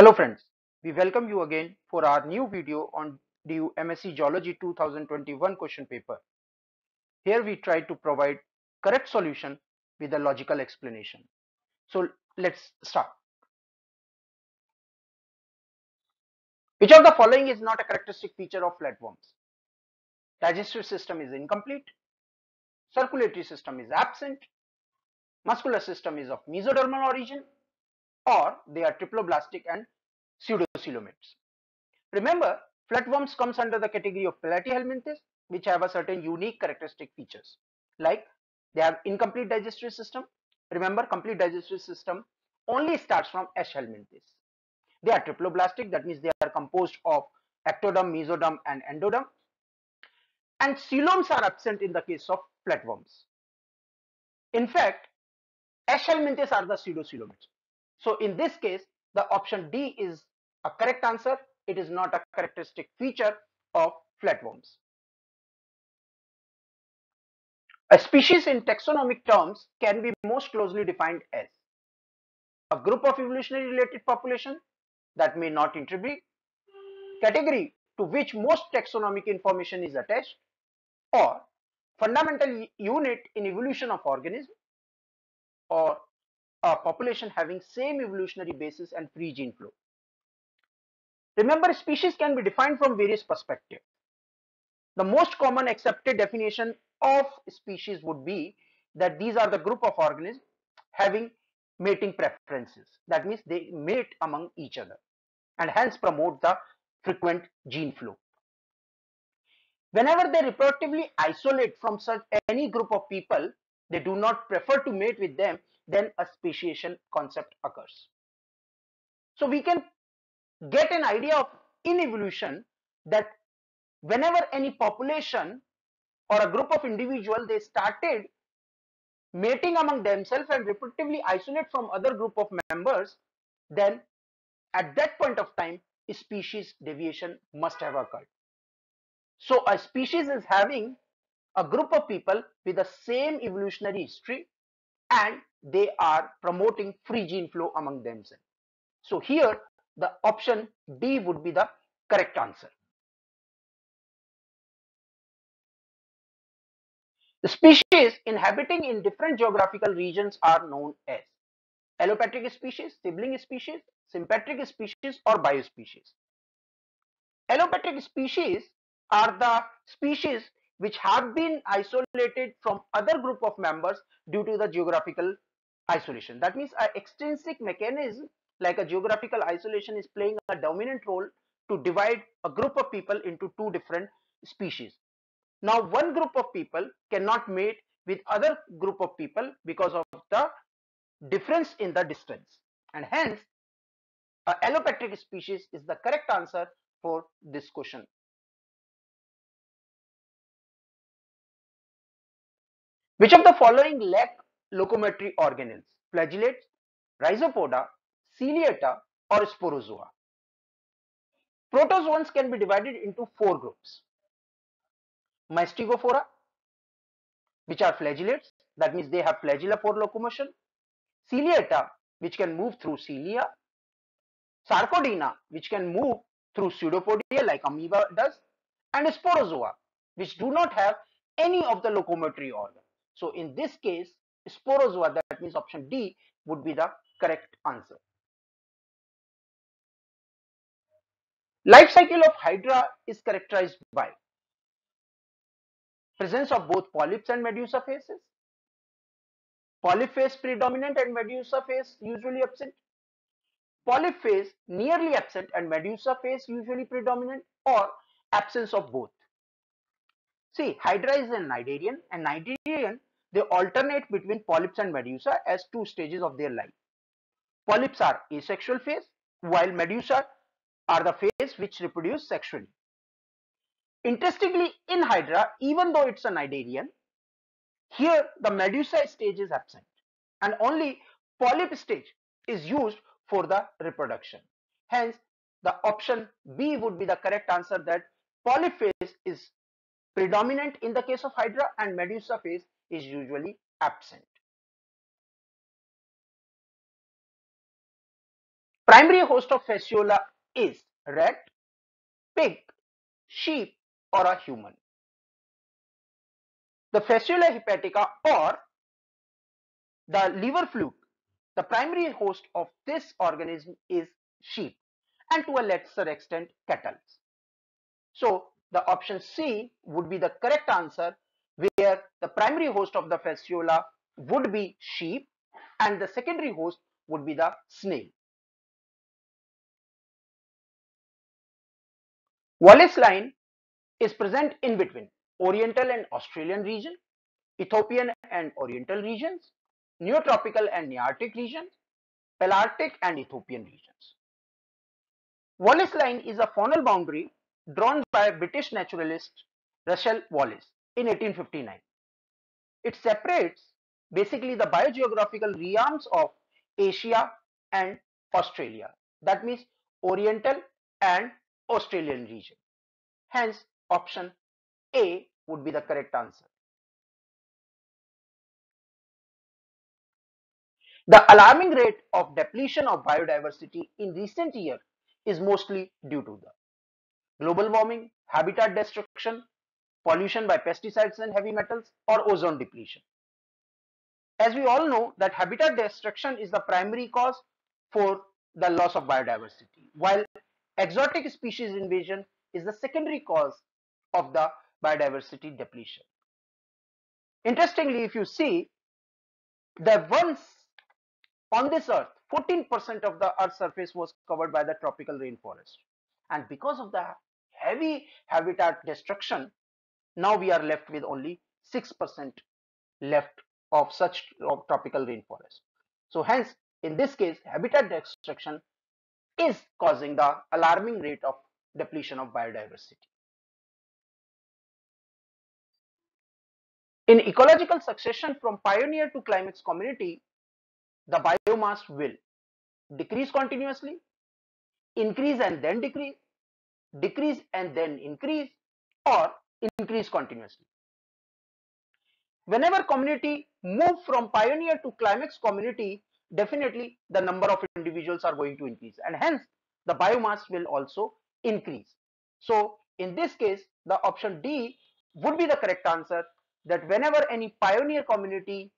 Hello friends, we welcome you again for our new video on DU MSc Zoology 2021 question paper. Here we try to provide correct solution with a logical explanation. So let's start. Which of the following is not a characteristic feature of flatworms? Digestive system is incomplete, circulatory system is absent, muscular system is of mesodermal origin, or they are triploblastic and pseudocoelomates. Remember, flatworms comes under the category of platyhelminthes, which have a certain unique characteristic features, like they have incomplete digestive system. Remember, complete digestive system only starts from Aschelminthes. They are triploblastic, that means they are composed of ectoderm, mesoderm, and endoderm. And coeloms are absent in the case of flatworms. In fact, Aschelminthes are the pseudocoelomates. So in this case, the option D is a correct answer. It is not a characteristic feature of flatworms. A species in taxonomic terms can be most closely defined as a group of evolutionary related population that may not interbreed, category to which most taxonomic information is attached, or fundamental unit in evolution of organism, or a population having same evolutionary basis and free gene flow. Remember, species can be defined from various perspectives. The most common accepted definition of species would be that these are the group of organisms having mating preferences. That means they mate among each other and hence promote the frequent gene flow. Whenever they reproductively isolate from such any group of people, they do not prefer to mate with them then a speciation concept occurs. So we can get an idea of in evolution that whenever any population or a group of individual they started mating among themselves and reproductively isolate from other group of members then at that point of time species deviation must have occurred. So a species is having a group of people with the same evolutionary history and they are promoting free gene flow among themselves. So here the option D would be the correct answer. The species inhabiting in different geographical regions are known as allopatric species, sibling species, sympatric species or biospecies. Allopatric species are the species which have been isolated from other group of members due to the geographical isolation. That means an extrinsic mechanism like a geographical isolation is playing a dominant role to divide a group of people into two different species. Now one group of people cannot mate with other group of people because of the difference in the distance and hence a allopatric species is the correct answer for this question. Which of the following lack locomotory organelles? Flagellates, rhizopoda, ciliata or sporozoa? Protozoans can be divided into four groups. Mastigophora, which are flagellates, that means they have flagella for locomotion. Ciliata, which can move through cilia. Sarcodina, which can move through pseudopodia like amoeba does. And sporozoa, which do not have any of the locomotory organ. So in this case, sporozoa, that means option D would be the correct answer. Life cycle of Hydra is characterized by presence of both polyps and medusa phases, polyp phase predominant and medusa phase usually absent, polyp phase nearly absent and medusa phase usually predominant or absence of both. See, Hydra is a cnidarian and cnidarian they alternate between polyps and medusa as two stages of their life. Polyps are asexual phase while medusa are the phase which reproduce sexually. Interestingly, in Hydra, even though it's a cnidarian, here the medusa stage is absent and only polyp stage is used for the reproduction. Hence, the option B would be the correct answer that polyp phase is predominant in the case of Hydra and medusa phase is usually absent. primary host of fasciola is rat, pig, sheep or a human. The fasciola hepatica or the liver fluke, the primary host of this organism is sheep and to a lesser extent cattle. So the option C would be the correct answer where the primary host of the fasciola would be sheep and the secondary host would be the snail. Wallace line is present in between Oriental and Australian region, Ethiopian and Oriental regions, Neotropical and Nearctic regions, Palearctic and Ethiopian regions. Wallace line is a faunal boundary drawn by British naturalist Russel Wallace in 1859. It separates basically the biogeographical realms of Asia and Australia. That means Oriental and Australian region. Hence, option A would be the correct answer. The alarming rate of depletion of biodiversity in recent years is mostly due to the global warming, habitat destruction, pollution by pesticides and heavy metals or ozone depletion. As we all know that habitat destruction is the primary cause for the loss of biodiversity while exotic species invasion is the secondary cause of the biodiversity depletion. Interestingly, if you see that once on this earth 14% of the earth's surface was covered by the tropical rainforest and because of the heavy habitat destruction now we are left with only 6% left of such of tropical rainforest. So hence in this case habitat destruction is causing the alarming rate of depletion of biodiversity. In ecological succession from pioneer to climax community, the biomass will decrease continuously, increase and then decrease, decrease and then increase or increase continuously. Whenever community move from pioneer to climax community, definitely the number of individuals are going to increase and hence the biomass will also increase. So in this case, the option D would be the correct answer that whenever any pioneer community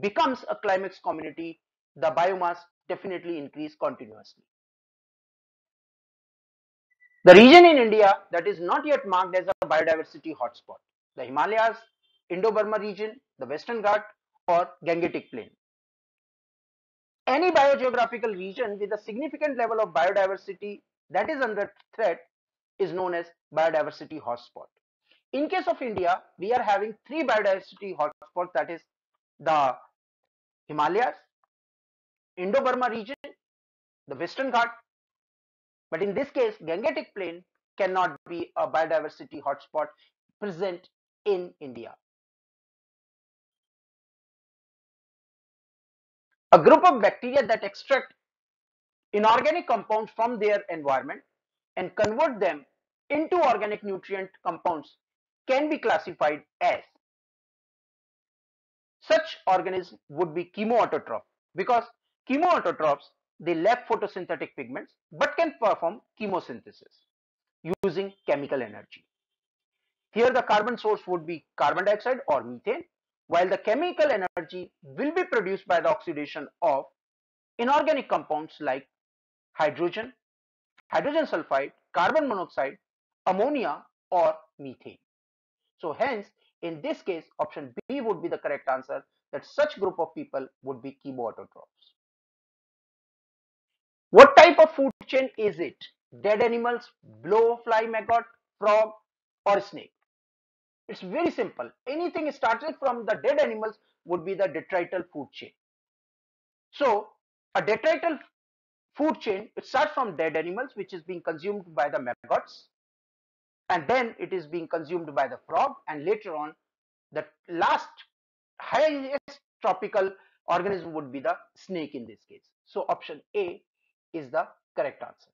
becomes a climax community, the biomass definitely increase continuously. The region in India that is not yet marked as a biodiversity hotspot, the Himalayas, Indo-Burma region, the Western Ghat or Gangetic Plain. Any biogeographical region with a significant level of biodiversity that is under threat is known as biodiversity hotspot. In case of India, we are having three biodiversity hotspots that is the Himalayas, Indo-Burma region, the Western Ghat but in this case, Gangetic Plain cannot be a biodiversity hotspot present in India. A group of bacteria that extract inorganic compounds from their environment and convert them into organic nutrient compounds can be classified as such organism would be chemoautotroph because chemoautotrophs they lack photosynthetic pigments but can perform chemosynthesis using chemical energy. Here the carbon source would be carbon dioxide or methane while the chemical energy will be produced by the oxidation of inorganic compounds like hydrogen, hydrogen sulfide, carbon monoxide, ammonia or methane. So hence in this case option B would be the correct answer that such group of people would be chemoautotrophs. What type of food chain is it? Dead animals, blowfly maggot, frog or snake? It's very simple. Anything started from the dead animals would be the detrital food chain. So a detrital food chain, it starts from dead animals which is being consumed by the maggots and then it is being consumed by the frog and later on the last highest tropical organism would be the snake in this case. So option A is the correct answer.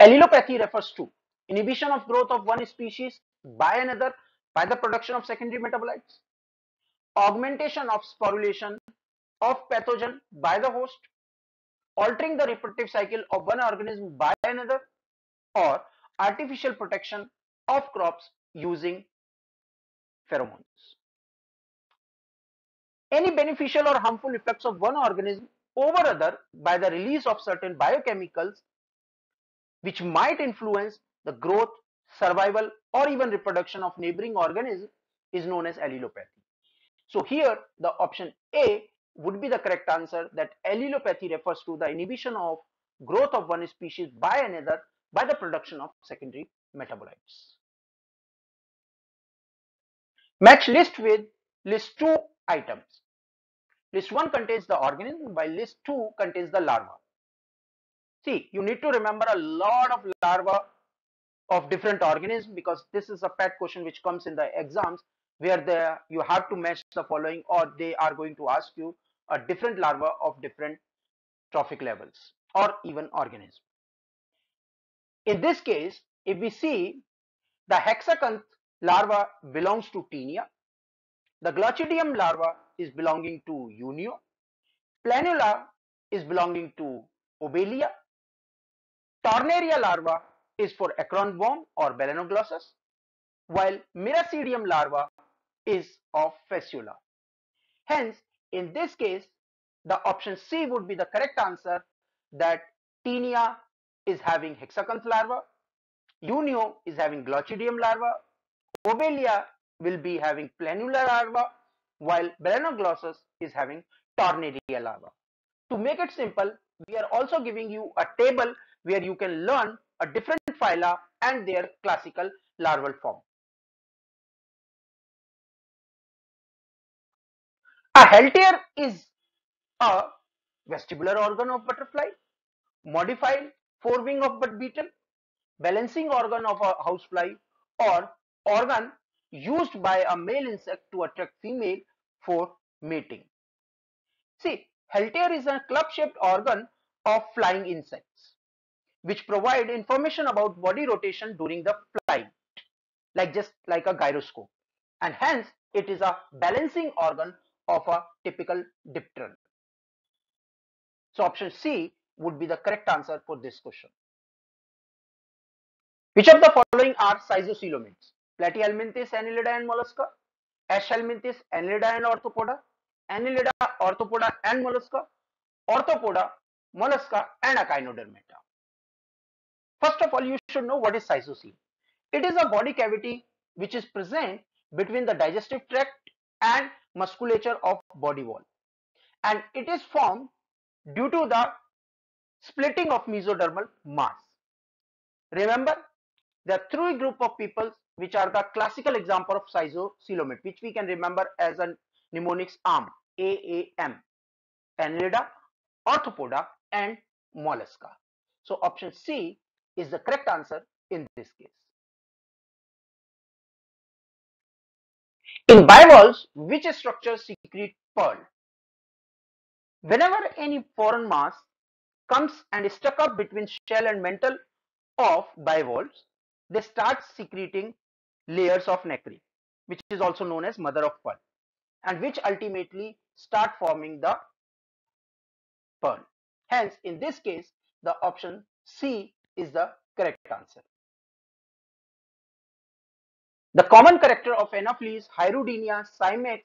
Allelopathy refers to inhibition of growth of one species by another by the production of secondary metabolites, augmentation of sporulation of pathogen by the host, altering the reproductive cycle of one organism by another, or artificial protection of crops using pheromones. Any beneficial or harmful effects of one organism over other by the release of certain biochemicals which might influence the growth, survival or even reproduction of neighboring organisms is known as allelopathy. So here the option A would be the correct answer that allelopathy refers to the inhibition of growth of one species by another by the production of secondary metabolites. Match list with list 2 items. List 1 contains the organism while list 2 contains the larva. See, you need to remember a lot of larva of different organisms because this is a pet question which comes in the exams where the, you have to match the following or they are going to ask you a different larva of different trophic levels or even organism. In this case, if we see the hexacanth larva belongs to Taenia, the Glochidium larva is belonging to Unio, Planula is belonging to Obelia, Tornaria larva is for acorn worm or Balanoglossus, while Miracidium larva is of Fasciola. Hence, in this case, the option C would be the correct answer that Taenia is having hexacanth larva, Unio is having Glochidium larva, Obelia will be having planular larva, while Balanoglossus is having Tornaria larva. To make it simple, we are also giving you a table where you can learn a different phyla and their classical larval form. A haltere is a vestibular organ of butterfly, modified forewing of bud beetle, balancing organ of a housefly or organ used by a male insect to attract female for mating. See, haltere is a club-shaped organ of flying insects which provide information about body rotation during the flight like just like a gyroscope and hence it is a balancing organ of a typical dipteran. So option C would be the correct answer for this question. Which of the following are schizocoelomates? Platyhelminthes, Annelida and Mollusca, Aschelminthes, Annelida and Orthopoda, Annelida, Orthopoda and Mollusca, Orthopoda, Mollusca and Echinodermata. First of all, you should know what is schizocoel. It is a body cavity which is present between the digestive tract and musculature of body wall and it is formed due to the splitting of mesodermal mass. Remember, there are three group of people which are the classical example of schizocoelomate which we can remember as a mnemonics arm AAM, Annelida, Arthropoda and Mollusca. So option C is the correct answer in this case. In bivalves, which structures secrete pearl? Whenever any foreign mass comes and is stuck up between shell and mantle of bivalves, they start secreting layers of nacre, which is also known as mother of pearl, and which ultimately start forming the pearl. Hence, in this case, the option C is the correct answer. The common character of Anopheles, Hyrudina, Cimex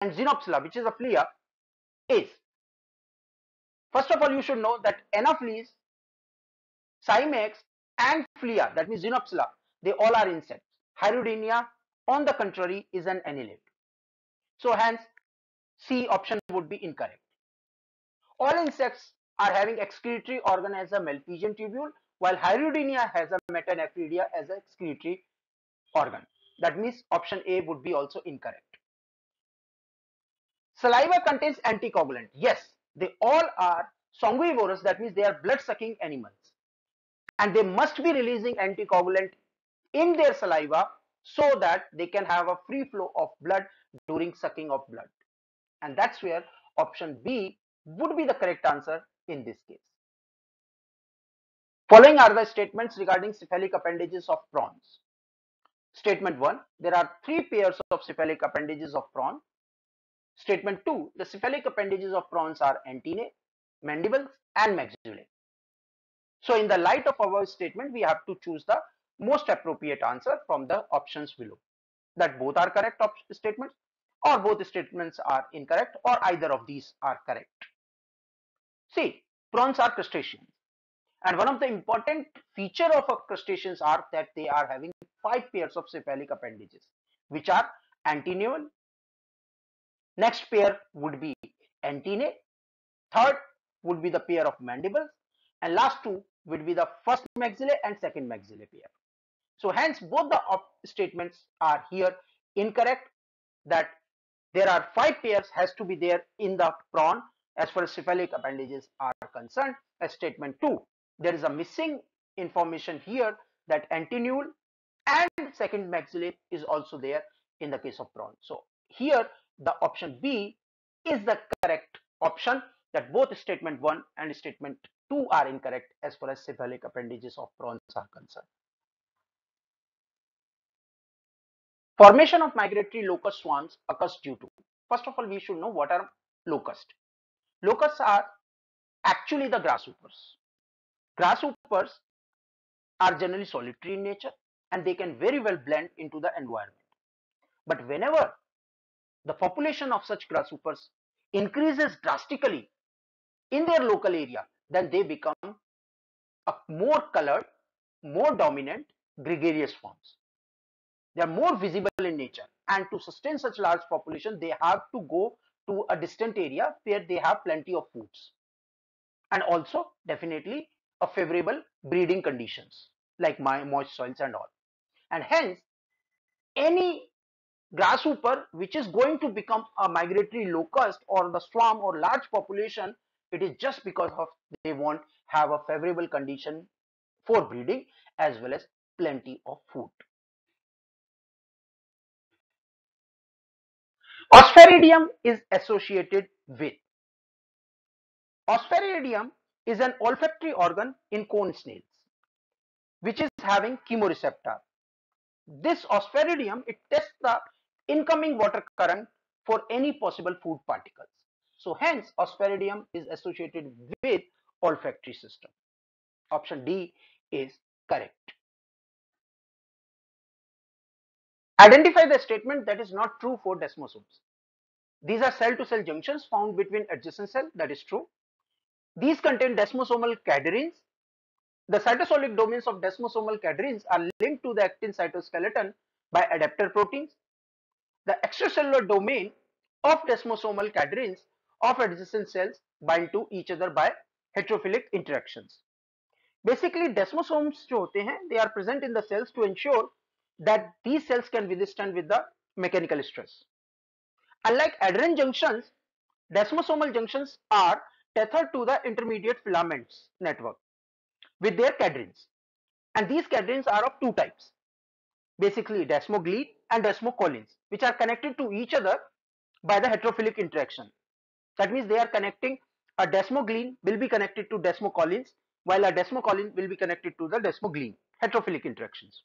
and Xenopsylla which is a flea is first of all you should know that Anopheles, Cimex and flea that means Xenopsylla they all are insects. Hyrudina on the contrary is an annelid. So hence C option would be incorrect. All insects are having excretory organ as a Malpighian tubule while Hyrudina has a metanephridia as a excretory organ. That means option A would be also incorrect. Saliva contains anticoagulant. Yes, they all are sanguivorous. That means they are blood sucking animals. And they must be releasing anticoagulant in their saliva so that they can have a free flow of blood during sucking of blood. And that's where option B would be the correct answer in this case. Following are the statements regarding cephalic appendages of prawns. Statement 1. There are three pairs of cephalic appendages of prawn. Statement 2. The cephalic appendages of prawns are antennae, mandibles and maxillae. So in the light of our statement, we have to choose the most appropriate answer from the options below. That both are correct statements or both statements are incorrect or either of these are correct. See, prawns are crustaceans and one of the important feature of crustaceans are that they are having five pairs of cephalic appendages which are antennae. Next pair would be antennae. Third would be the pair of mandibles and last two would be the first maxillae and second maxillae pair. So hence both the statements are here incorrect that there are five pairs has to be there in the prawn as far as cephalic appendages are concerned. As statement 2 there is a missing information here that antennule and second maxillae is also there in the case of prawn so here the option b is the correct option that both statement 1 and statement 2 are incorrect as far as cephalic appendages of prawns are concerned Formation of migratory locust swarms occurs due to. First of all, we should know what are locusts. Locusts are actually the grasshoppers. Grasshoppers are generally solitary in nature and they can very well blend into the environment. But whenever the population of such grasshoppers increases drastically in their local area, then they become a more colored, more dominant gregarious forms. They are more visible in nature and to sustain such large population, they have to go to a distant area where they have plenty of foods and also definitely a favorable breeding conditions like moist soils and all. And hence, any grasshopper which is going to become a migratory locust or the swarm or large population, it is just because of they want have a favorable condition for breeding as well as plenty of food. Osphradium is associated with. Osphradium is an olfactory organ in cone snails which is having chemoreceptor. This Osphradium it tests the incoming water current for any possible food particles. So hence Osphradium is associated with olfactory system. Option D is correct. Identify the statement that is not true for desmosomes. These are cell-to-cell -cell junctions found between adjacent cells, that is true. These contain desmosomal cadherins. The cytosolic domains of desmosomal cadherins are linked to the actin cytoskeleton by adapter proteins. The extracellular domain of desmosomal cadherins of adjacent cells bind to each other by heterophilic interactions. Basically, desmosomes जो होते हैं, they are present in the cells to ensure that these cells can withstand with the mechanical stress. Unlike adherens junctions, desmosomal junctions are tethered to the intermediate filaments network with their cadherins. And these cadherins are of two types, basically desmoglein and desmocollins, which are connected to each other by the heterophilic interaction. That means they are connecting a desmoglein will be connected to desmocollins while a desmocollin will be connected to the desmoglein, heterophilic interactions.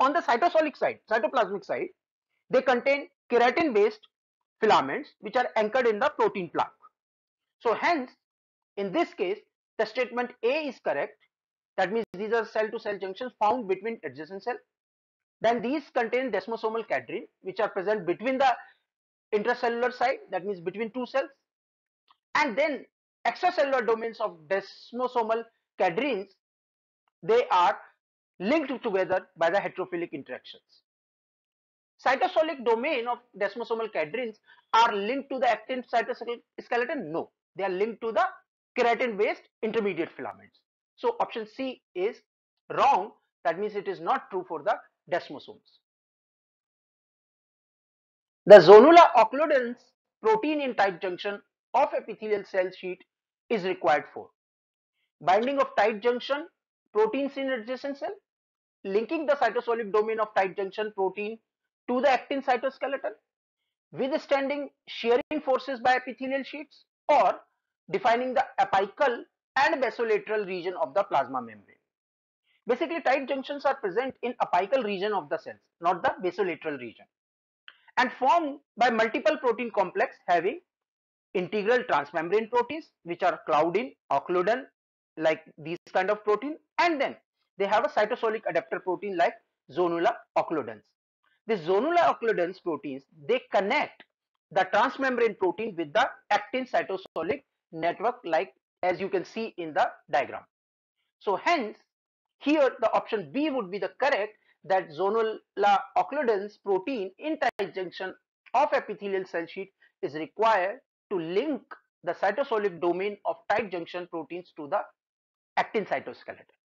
On the cytosolic side, cytoplasmic side, they contain keratin based filaments which are anchored in the protein plaque. So hence, in this case, the statement A is correct. That means these are cell to cell junctions found between adjacent cell. Then these contain desmosomal cadherin which are present between the intracellular side that means between two cells and then extracellular domains of desmosomal cadherins they are linked together by the heterophilic interactions. Cytosolic domain of desmosomal cadherins are linked to the actin cytoskeleton? No, they are linked to the keratin based intermediate filaments. So option C is wrong. That means it is not true for the desmosomes. The zonula occludens protein in tight junction of epithelial cell sheet is required for binding of tight junction proteins in adjacent cell linking the cytosolic domain of tight junction protein to the actin cytoskeleton, withstanding shearing forces by epithelial sheets, or defining the apical and basolateral region of the plasma membrane. Basically, tight junctions are present in apical region of the cells, not the basolateral region. and formed by multiple protein complex having integral transmembrane proteins which are claudin, occludin like these kind of protein and then they have a cytosolic adapter protein like zonula occludens. These zonula occludens proteins they connect the transmembrane protein with the actin cytosolic network like as you can see in the diagram. So hence here the option B would be the correct that zonula occludens protein in tight junction of epithelial cell sheet is required to link the cytosolic domain of tight junction proteins to the actin cytoskeleton.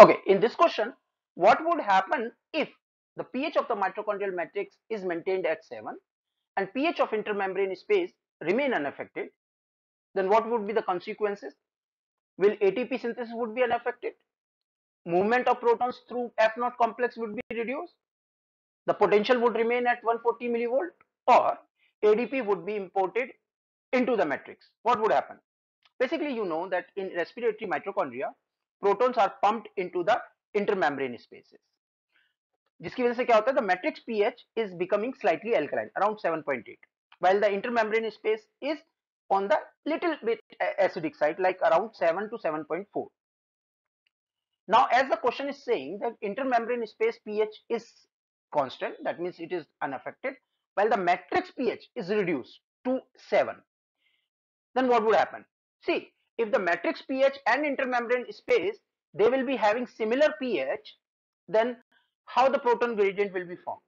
Okay, in this question, what would happen if the pH of the mitochondrial matrix is maintained at 7 and pH of intermembrane space remain unaffected, then what would be the consequences? Will ATP synthesis would be unaffected? Movement of protons through F naught complex would be reduced? The potential would remain at 140 millivolt or ADP would be imported into the matrix. What would happen? Basically, you know that in respiratory mitochondria, protons are pumped into the intermembrane spaces. जिसकी वजह से क्या होता है the matrix pH is becoming slightly alkaline around 7.8 while the intermembrane space is on the little bit acidic side like around 7 to 7.4 now as the question is saying that intermembrane space pH is constant that means it is unaffected while the matrix pH is reduced to 7 then what would happen see if the matrix pH and intermembrane space they will be having similar pH then how the proton gradient will be formed.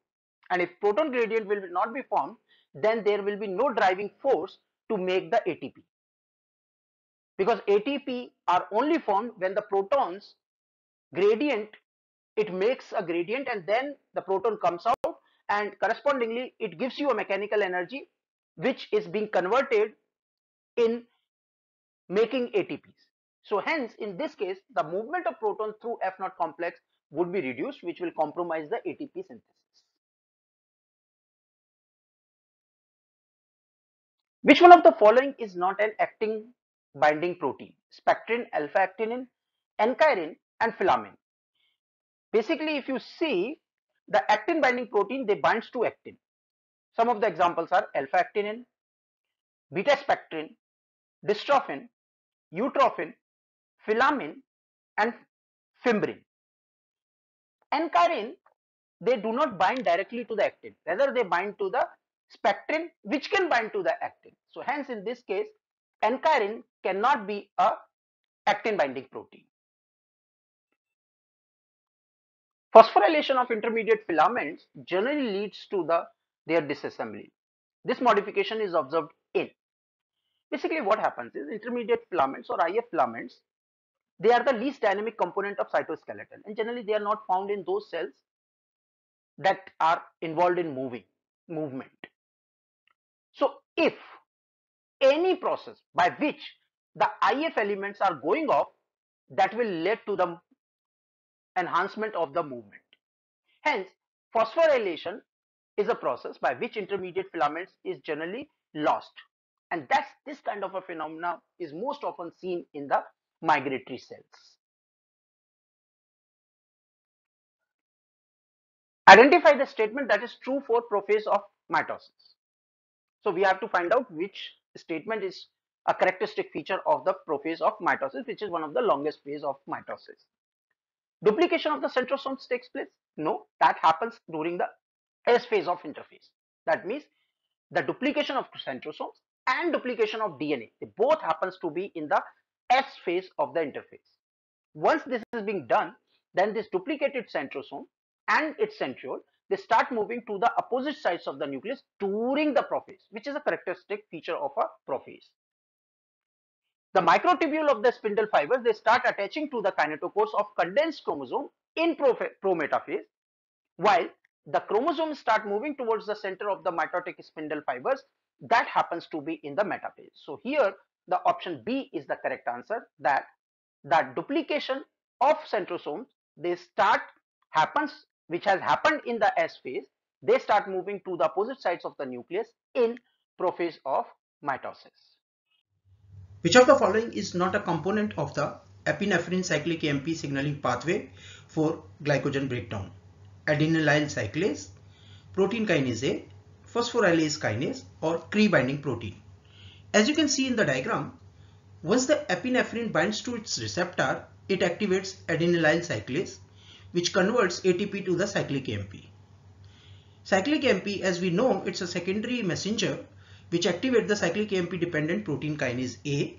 And if proton gradient will not be formed, then there will be no driving force to make the ATP. Because ATP are only formed when the protons gradient, it makes a gradient and then the proton comes out and correspondingly it gives you a mechanical energy which is being converted in making ATPs. So hence in this case the movement of proton through F naught complex would be reduced which will compromise the ATP synthesis. Which one of the following is not an actin binding protein? Spectrin, alpha-actinin, ankyrin and filamin. Basically if you see the actin binding protein they binds to actin. Some of the examples are alpha-actinin, beta-spectrin, dystrophin, utrophin, filamin and fimbrin. ankyrin, they do not bind directly to the actin, rather they bind to the spectrin which can bind to the actin. So hence in this case, ankyrin cannot be a actin binding protein. Phosphorylation of intermediate filaments generally leads to the their disassembly. This modification is observed in. Basically what happens is intermediate filaments or IF filaments they are the least dynamic component of cytoskeleton and generally they are not found in those cells that are involved in moving movement. So if any process by which the IF elements are going off that will lead to the enhancement of the movement. Hence phosphorylation is a process by which intermediate filaments is generally lost and that's this kind of a phenomena is most often seen in the migratory cells. Identify the statement that is true for prophase of mitosis. So we have to find out which statement is a characteristic feature of the prophase of mitosis which is one of the longest phase of mitosis. Duplication of the centrosomes takes place? No, that happens during the S phase of interphase. That means the duplication of centrosomes and duplication of DNA, they both happens to be in the S phase of the interphase. Once this is being done, then this duplicated centrosome and its centriole, they start moving to the opposite sides of the nucleus during the prophase, which is a characteristic feature of a prophase. The microtubule of the spindle fibers, they start attaching to the kinetochores of condensed chromosome in prometaphase, while the chromosomes start moving towards the center of the mitotic spindle fibers, that happens to be in the metaphase. So here the option B is the correct answer that that duplication of centrosomes they start happens which has happened in the S phase they start moving to the opposite sides of the nucleus in prophase of mitosis. Which of the following is not a component of the epinephrine cyclic AMP signaling pathway for glycogen breakdown? adenylyl cyclase, protein kinase A, phosphorylase kinase or CRE binding protein. As you can see in the diagram, once the epinephrine binds to its receptor, it activates adenylyl cyclase which converts ATP to the cyclic AMP. Cyclic AMP as we know it's a secondary messenger which activates the cyclic AMP dependent protein kinase A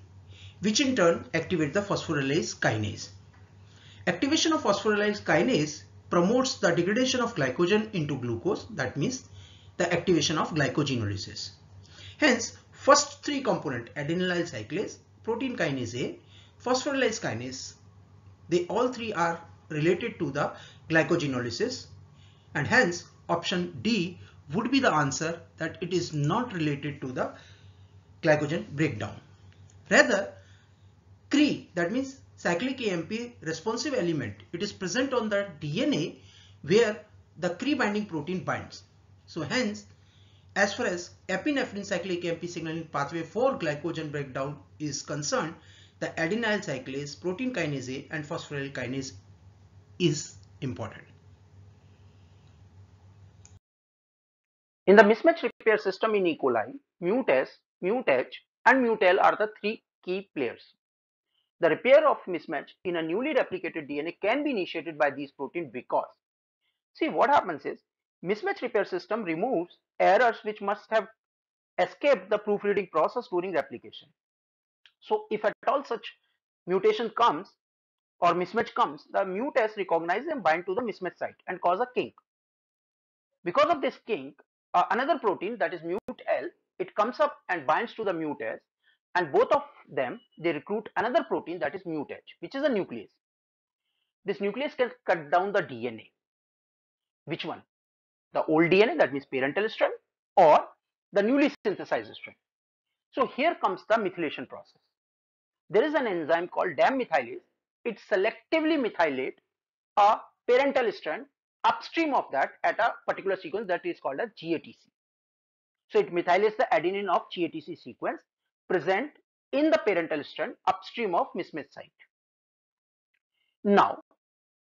which in turn activates the phosphorylase kinase. Activation of phosphorylase kinase promotes the degradation of glycogen into glucose that means the activation of glycogenolysis. Hence first three component adenylyl cyclase, protein kinase A, phosphorylase kinase they all three are related to the glycogenolysis and hence option D would be the answer that it is not related to the glycogen breakdown. Rather, CRE that means cyclic AMP responsive element it is present on the DNA where the CRE binding protein binds. So hence as far as epinephrine cyclic AMP signaling pathway for glycogen breakdown is concerned the adenyl cyclase, protein kinase A and phosphoryl kinase is important. In the mismatch repair system in E. coli, MUTS, MUTH and MUTL are the three key players. The repair of mismatch in a newly replicated DNA can be initiated by these proteins because, see what happens is, mismatch repair system removes errors which must have escaped the proofreading process during replication. So if at all such mutation comes or mismatch comes, the MUTS recognize and bind to the mismatch site and cause a kink. Because of this kink, uh, another protein that is MUTL, it comes up and binds to the MUTS and both of them they recruit another protein that is MUTH which is a nuclease. This nuclease can cut down the DNA. Which one? The old DNA that means parental strand or the newly synthesized strand. So here comes the methylation process. There is an enzyme called DAM methylase. It selectively methylate a parental strand upstream of that at a particular sequence that is called a GATC. So it methylates the adenine of GATC sequence present in the parental strand upstream of mismatch site. Now,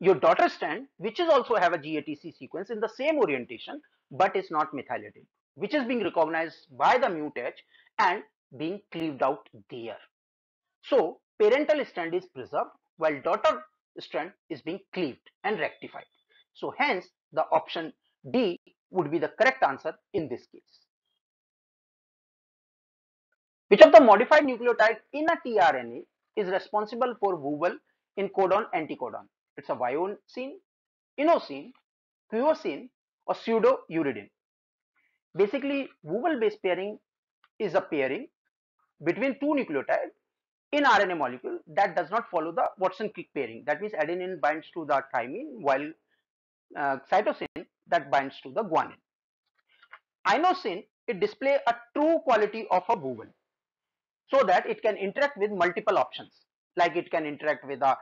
your daughter strand, which is also have a GATC sequence in the same orientation, but is not methylated, which is being recognized by the MUTH and being cleaved out there. So, parental strand is preserved while daughter strand is being cleaved and rectified. So, hence the option D would be the correct answer in this case. Which of the modified nucleotide in a tRNA is responsible for wobble in codon anticodon? It's a wyosine, inosine, queuosine or pseudouridine. Basically, wobble base pairing is a pairing between two nucleotides in RNA molecule that does not follow the Watson-Crick pairing. That means adenine binds to the thymine while uh, cytosine that binds to the guanine. Inosine, it display a true quality of a wobble so that it can interact with multiple options like it can interact with a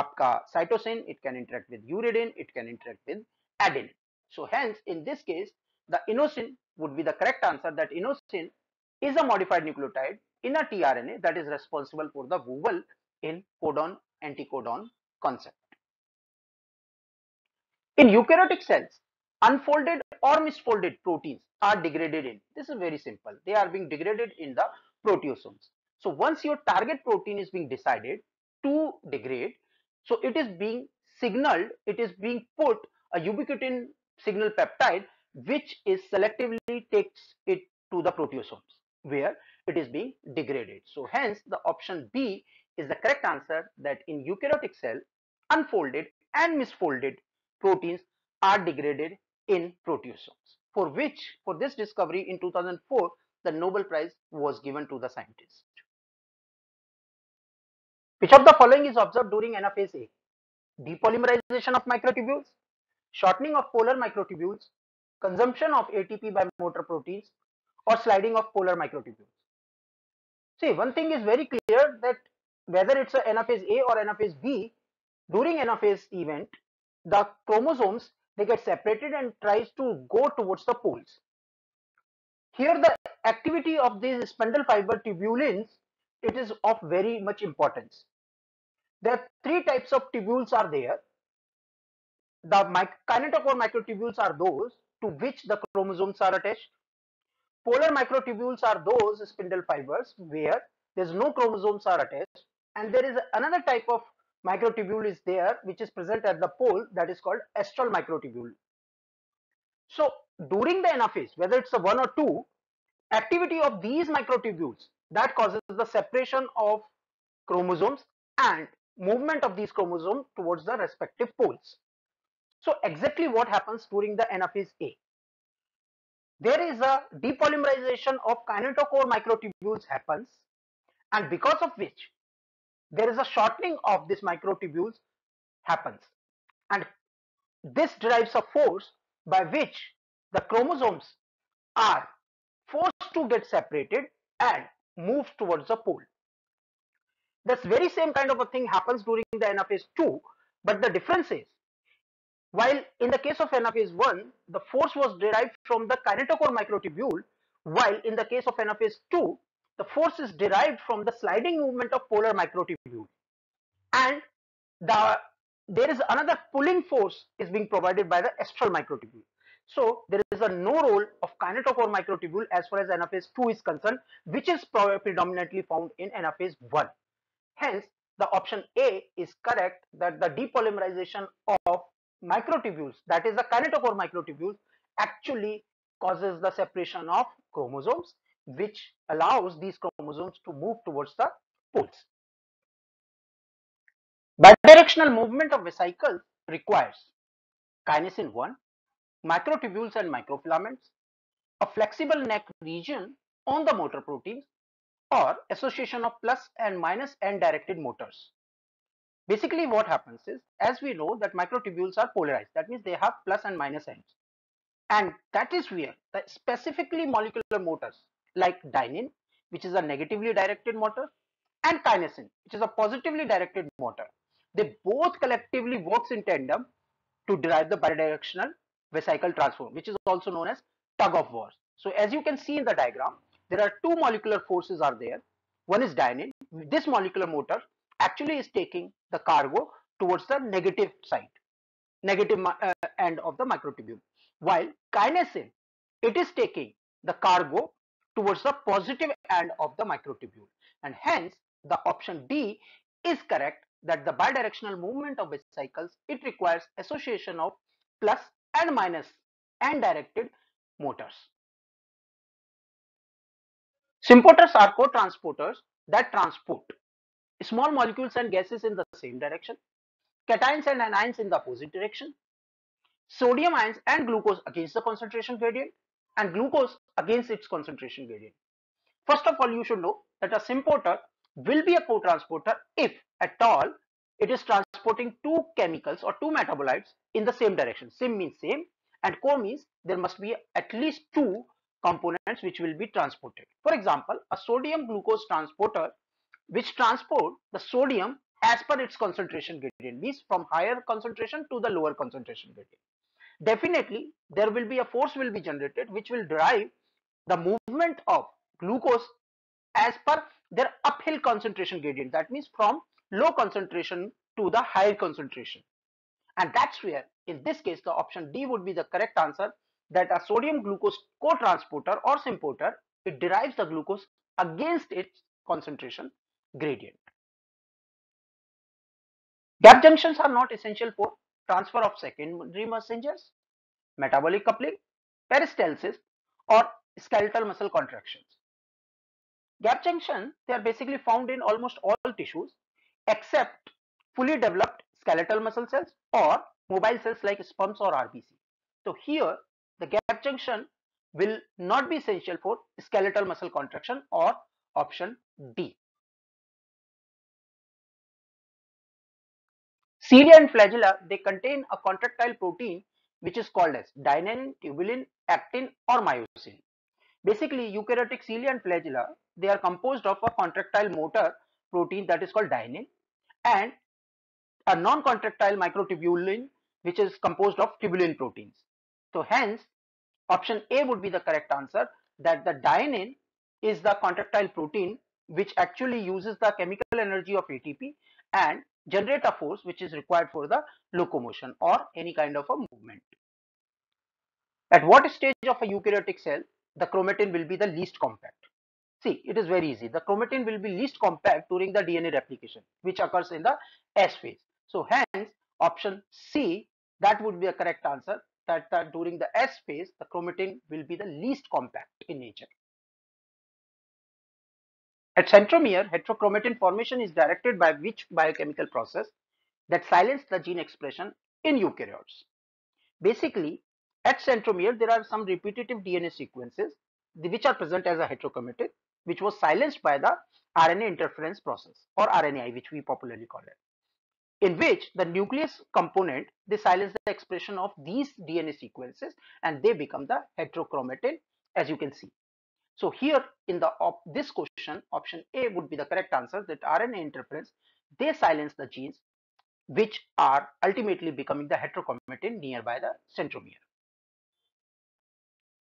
aapka cytosine it can interact with uridine it can interact with adenine so hence in this case the inosine would be the correct answer that inosine is a modified nucleotide in a tRNA that is responsible for the wobble in codon anticodon concept. In eukaryotic cells, unfolded or misfolded proteins are degraded in. This is very simple. They are being degraded in the proteasomes. So once your target protein is being decided to degrade, so it is being signaled, it is being put a ubiquitin signal peptide which is selectively takes it to the proteasomes where it is being degraded. So hence the option B is the correct answer that in eukaryotic cell unfolded and misfolded proteins are degraded in proteasomes for which for this discovery in 2004 the Nobel Prize was given to the scientist. Which of the following is observed during anaphase A? Depolymerization of microtubules, shortening of polar microtubules, consumption of ATP by motor proteins, or sliding of polar microtubules. See, one thing is very clear that whether it's a anaphase A or anaphase B, during anaphase event, the chromosomes they get separated and tries to go towards the poles. Here the activity of these spindle fiber tubulins, it is of very much importance. There are three types of tubules are there. the kinetochore microtubules are those to which the chromosomes are attached. Polar microtubules are those spindle fibers where there's no chromosomes are attached and there is another type of microtubule is there which is present at the pole that is called astral microtubule. So during the anaphase whether it's a 1 or 2 activity of these microtubules that causes the separation of chromosomes and movement of these chromosomes towards the respective poles. So exactly what happens during the anaphase A? There is a depolymerization of kinetochore microtubules happens and because of which there is a shortening of this microtubules happens and this derives a force by which the chromosomes are forced to get separated and move towards the pole. This very same kind of a thing happens during the anaphase 2 but the difference is while in the case of anaphase 1 the force was derived from the kinetochore microtubule while in the case of anaphase 2 the force is derived from the sliding movement of polar microtubule and the there is another pulling force is being provided by the astral microtubule. So there is a no role of kinetochore microtubule as far as anaphase 2 is concerned which is predominantly found in anaphase 1. Hence the option A is correct that the depolymerization of microtubules that is the kinetochore microtubules actually causes the separation of chromosomes which allows these chromosomes to move towards the poles. Bidirectional movement of vesicles requires kinesin 1, microtubules and microfilaments, a flexible neck region on the motor proteins or association of plus and minus end directed motors. Basically what happens is as we know that microtubules are polarized that means they have plus and minus ends and that is where the specifically molecular motors like dynein which is a negatively directed motor and kinesin which is a positively directed motor they both collectively works in tandem to derive the bidirectional vesicle transform which is also known as tug of war. So as you can see in the diagram there are two molecular forces are there. One is dynein. This molecular motor actually is taking the cargo towards the negative side negative uh, end of the microtubule. While kinesin it is taking the cargo towards the positive end of the microtubule. And hence the option D is correct that the bidirectional movement of vesicles it requires association of plus and minus and directed motors. Symporters are co-transporters that transport small molecules and gases in the same direction, cations and anions in the opposite direction, sodium ions and glucose against the concentration gradient and glucose against its concentration gradient. First of all, you should know that a symporter will be a co-transporter if at all it is transporting two chemicals or two metabolites in the same direction. Sim means same and co means there must be at least two components which will be transported. For example, a sodium glucose transporter which transport the sodium as per its concentration gradient means from higher concentration to the lower concentration gradient. Definitely there will be a force will be generated which will drive the movement of glucose as per their uphill concentration gradient that means from low concentration to the higher concentration and that's where in this case the option D would be the correct answer that a sodium glucose co-transporter or symporter it derives the glucose against its concentration gradient. Gap junctions are not essential for transfer of secondary messengers, metabolic coupling, peristalsis or skeletal muscle contractions. Gap junction they are basically found in almost all tissues except fully developed skeletal muscle cells or mobile cells like sperms or RBC. So here the gap junction will not be essential for skeletal muscle contraction or option D. Cilia and flagella they contain a contractile protein which is called as dynein, tubulin, actin or myosin. Basically eukaryotic cilia and flagella they are composed of a contractile motor protein that is called dynein and a non-contractile microtubulin which is composed of tubulin proteins. So hence option A would be the correct answer that the dynein is the contractile protein which actually uses the chemical energy of ATP and generate a force which is required for the locomotion or any kind of a movement. At what stage of a eukaryotic cell the chromatin will be the least compact? See, it is very easy. The chromatin will be least compact during the DNA replication, which occurs in the S phase. So hence, option C, that would be a correct answer, that, during the S phase, the chromatin will be the least compact in nature. At centromere, heterochromatin formation is directed by which biochemical process that silence the gene expression in eukaryotes. Basically, at centromere, there are some repetitive DNA sequences which are present as a heterochromatin, which was silenced by the RNA interference process or RNAi, which we popularly call it, in which the nucleus component, they silence the expression of these DNA sequences and they become the heterochromatin as you can see. So here in the op this question, option A would be the correct answer that RNA interference, they silence the genes which are ultimately becoming the heterochromatin nearby the centromere.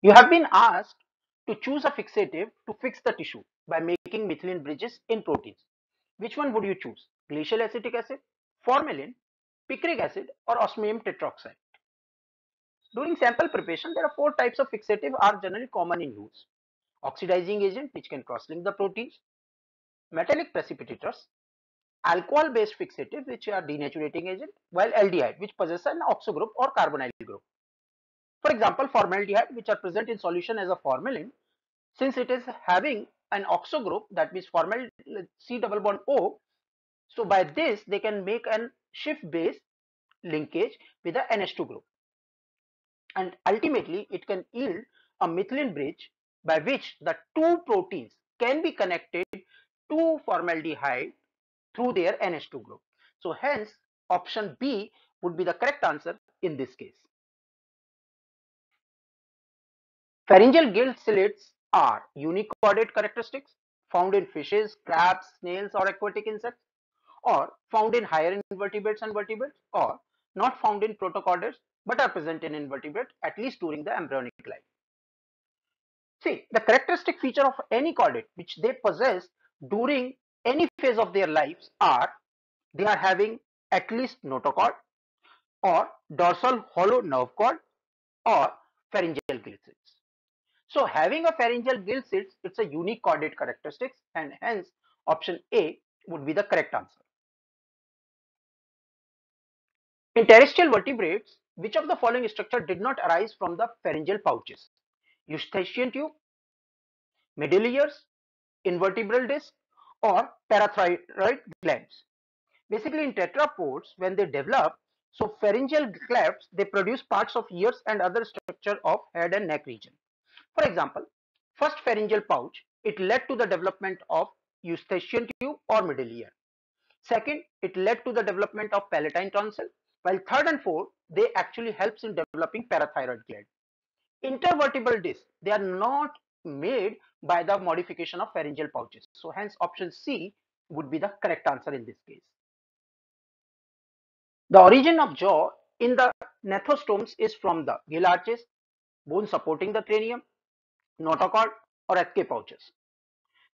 You have been asked to choose a fixative to fix the tissue by making methylene bridges in proteins. Which one would you choose? Glacial acetic acid, formalin, picric acid or osmium tetroxide? During sample preparation, there are four types of fixative are generally common in use. Oxidizing agent which can cross-link the proteins, metallic precipitators, alcohol based fixative which are denaturing agent while aldehyde which possess an oxo group or carbonyl group. For example, formaldehyde which are present in solution as a formalin, since it is having an oxo group that means formal C double bond O, so by this they can make an Schiff base linkage with the NH2 group. And ultimately it can yield a methylene bridge by which the two proteins can be connected to formaldehyde through their NH2 group. So hence option B would be the correct answer in this case. Pharyngeal gill slits are unique chordate characteristics found in fishes, crabs, snails or aquatic insects or found in higher invertebrates and vertebrates or not found in protochordates but are present in invertebrates at least during the embryonic life. See, the characteristic feature of any chordate which they possess during any phase of their lives are they are having at least notochord or dorsal hollow nerve cord or pharyngeal gill slits. So having a pharyngeal gill slits, it's a unique chordate characteristics and hence option A would be the correct answer. In terrestrial vertebrates, which of the following structure did not arise from the pharyngeal pouches? Eustachian tube, middle ears, invertebral disc or parathyroid glands. Basically in tetrapods, when they develop, so pharyngeal clefts, they produce parts of ears and other structure of head and neck region. For example, first pharyngeal pouch, it led to the development of eustachian tube or middle ear. Second, it led to the development of palatine tonsil, while third and fourth, they actually helps in developing parathyroid gland. Intervertebral discs, they are not made by the modification of pharyngeal pouches. So hence option C would be the correct answer in this case. The origin of jaw in the gnathostomes is from the gill arches, bone supporting the cranium, notochord or HK pouches.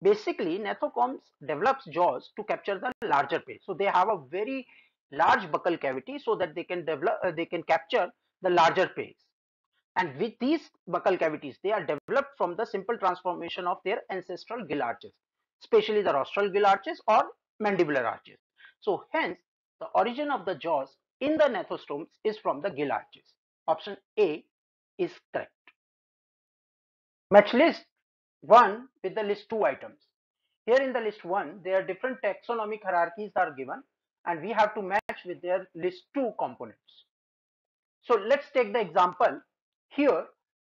Basically, gnathostomes develops jaws to capture the larger prey. So they have a very large buccal cavity so that they can develop, uh, they can capture the larger prey. And with these buccal cavities, they are developed from the simple transformation of their ancestral gill arches, especially the rostral gill arches or mandibular arches. So hence, the origin of the jaws in the gnathostomes is from the gill arches. Option A is correct. Match list 1 with the list 2 items. Here in the list 1, there are different taxonomic hierarchies are given and we have to match with their list 2 components. So let's take the example here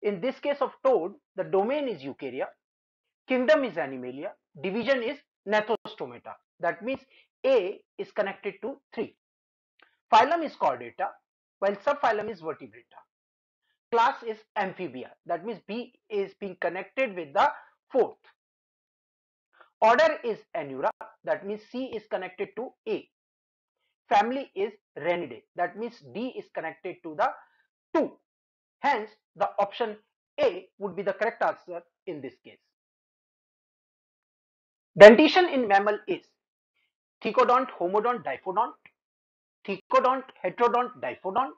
in this case of toad the domain is eukarya, kingdom is animalia, division is gnathostomata that means A is connected to 3. Phylum is chordata while subphylum is vertebrata. Class is amphibia that means B is being connected with the fourth. Order is Anura that means C is connected to A family is Ranidae. That means D is connected to the 2. Hence, the option A would be the correct answer in this case. Dentition in mammal is thecodont, homodont, diphodont, thecodont, heterodont, diphodont,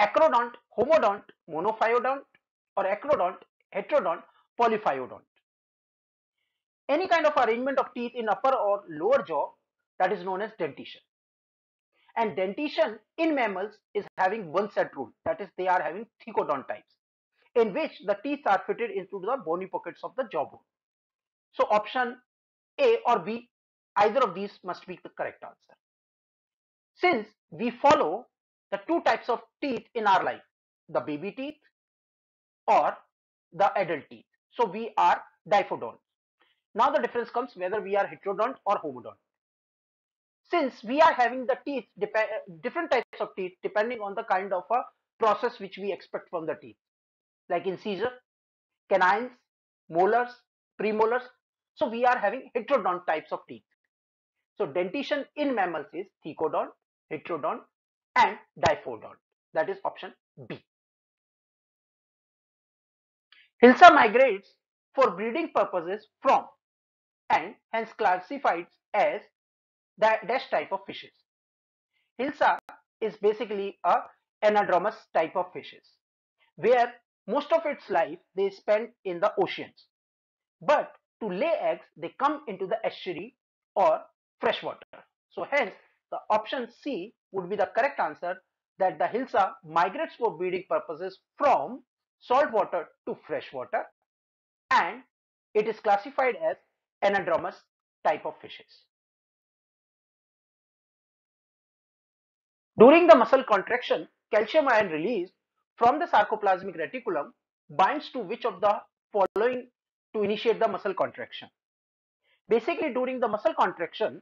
acrodont, homodont, monophyodont, or acrodont, heterodont, polyphyodont. Any kind of arrangement of teeth in upper or lower jaw that is known as dentition. And dentition in mammals is having one set rule that is they are having thecodont types in which the teeth are fitted into the bony pockets of the jawbone. So option A or B either of these must be the correct answer. Since we follow the two types of teeth in our life the baby teeth or the adult teeth. So we are diphodont. Now the difference comes whether we are heterodont or homodont. Since we are having the teeth, different types of teeth depending on the kind of a process which we expect from the teeth, like incisor, canines, molars, premolars. So we are having heterodont types of teeth. So dentition in mammals is thecodont, heterodont and diphodont. That is option B. Hilsa migrates for breeding purposes from and hence classified as the dash type of fishes. Hilsa is basically a anadromous type of fishes where most of its life they spend in the oceans. But to lay eggs they come into the estuary or freshwater. So hence the option C would be the correct answer that the Hilsa migrates for breeding purposes from salt water to freshwater and it is classified as anadromous type of fishes. During the muscle contraction, calcium ion released from the sarcoplasmic reticulum binds to which of the following to initiate the muscle contraction. Basically, during the muscle contraction,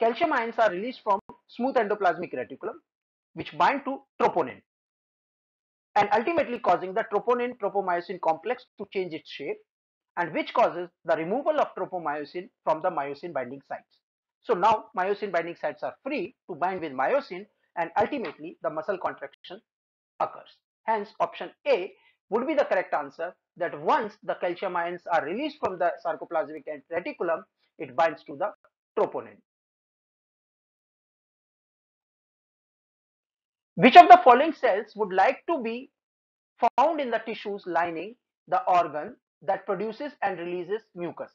calcium ions are released from smooth endoplasmic reticulum, which bind to troponin and ultimately causing the troponin tropomyosin complex to change its shape and which causes the removal of tropomyosin from the myosin binding sites. So now myosin binding sites are free to bind with myosin and ultimately the muscle contraction occurs. Hence option A would be the correct answer that once the calcium ions are released from the sarcoplasmic reticulum, it binds to the troponin. Which of the following cells would like to be found in the tissues lining the organ that produces and releases mucus?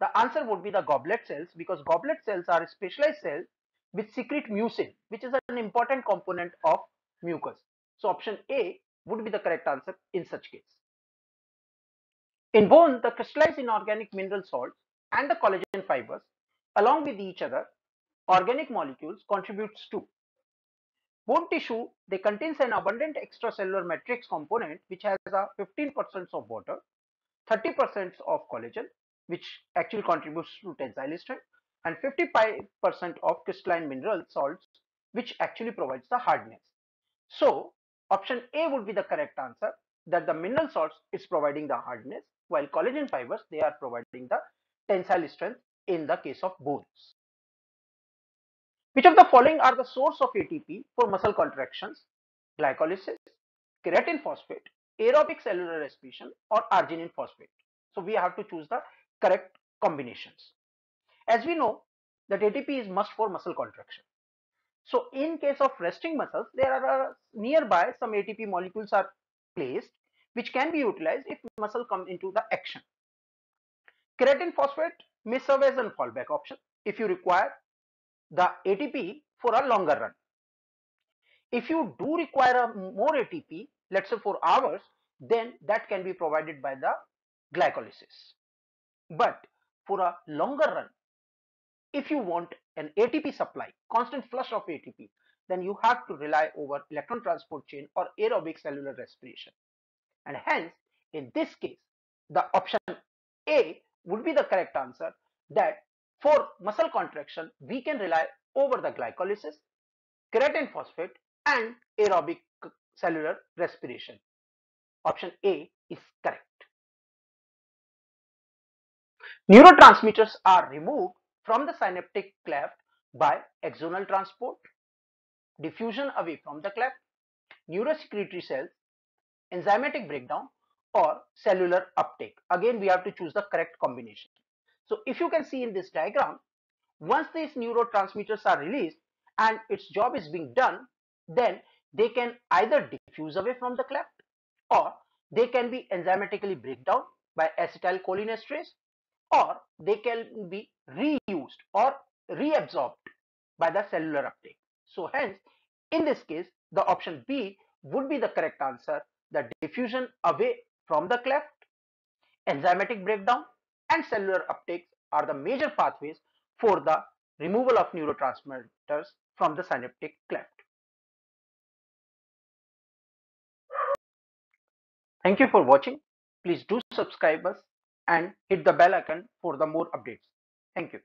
The answer would be the goblet cells because goblet cells are specialized cells which secrete mucin, which is an important component of mucus. So option A would be the correct answer in such case. In bone, the crystallized inorganic mineral salts and the collagen fibers along with each other organic molecules contributes to bone tissue they contains an abundant extracellular matrix component which has a 15% of water 30% of collagen which actually contributes to tensile strength and 55% of crystalline mineral salts which actually provides the hardness. So option A would be the correct answer that the mineral salts is providing the hardness while collagen fibers they are providing the tensile strength in the case of bones. Which of the following are the source of ATP for muscle contractions? Glycolysis, creatine phosphate, aerobic cellular respiration or arginine phosphate. So we have to choose the correct combinations. As we know that ATP is must for muscle contraction. So in case of resting muscles, there are nearby some ATP molecules are placed which can be utilized if muscle come into the action. Creatine phosphate may serve as a fallback option if you require the ATP for a longer run. If you do require a more ATP, let's say for hours, then that can be provided by the glycolysis. But for a longer run, if you want an ATP supply, constant flush of ATP, then you have to rely over electron transport chain or aerobic cellular respiration. And hence, in this case, the option A would be the correct answer that for muscle contraction, we can rely over the glycolysis, creatine phosphate and aerobic cellular respiration. Option A is correct. Neurotransmitters are removed from the synaptic cleft by axonal transport, diffusion away from the cleft, neurosecretory cells, enzymatic breakdown or cellular uptake. Again, we have to choose the correct combination. So if you can see in this diagram, once these neurotransmitters are released and its job is being done, then they can either diffuse away from the cleft or they can be enzymatically break down by acetylcholinesterase or they can be reused or reabsorbed by the cellular uptake. So hence, in this case, the option B would be the correct answer. The diffusion away from the cleft, enzymatic breakdown and cellular uptake are the major pathways for the removal of neurotransmitters from the synaptic cleft. Thank you for watching. Please do subscribe us and hit the bell icon for the more updates. Thank you.